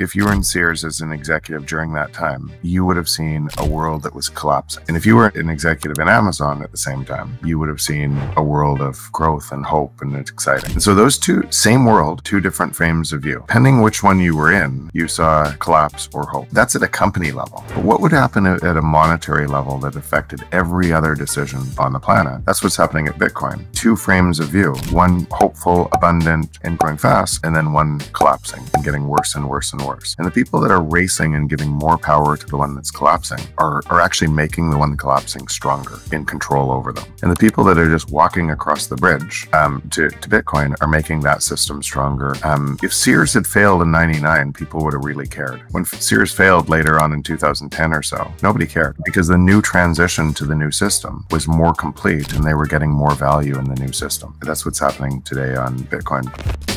if you were in Sears as an executive during that time, you would have seen a world that was collapsing. And if you were an executive in Amazon at the same time, you would have seen a world of growth and hope and it's exciting. And so those two, same world, two different frames of view. Depending which one you were in, you saw collapse or hope. That's at a company level. But what would happen at a monetary level that affected every other decision on the planet? That's what's happening at Bitcoin. Two frames of view, one hopeful, abundant, and growing fast, and then one collapsing and getting worse and worse and worse. And the people that are racing and giving more power to the one that's collapsing are, are actually making the one collapsing stronger in control over them. And the people that are just walking across the bridge um, to, to Bitcoin are making that system stronger. Um, if Sears had failed in 99, people would have really cared. When Sears failed later on in 2010 or so, nobody cared because the new transition to the new system was more complete and they were getting more value in the new system. That's what's happening today on Bitcoin.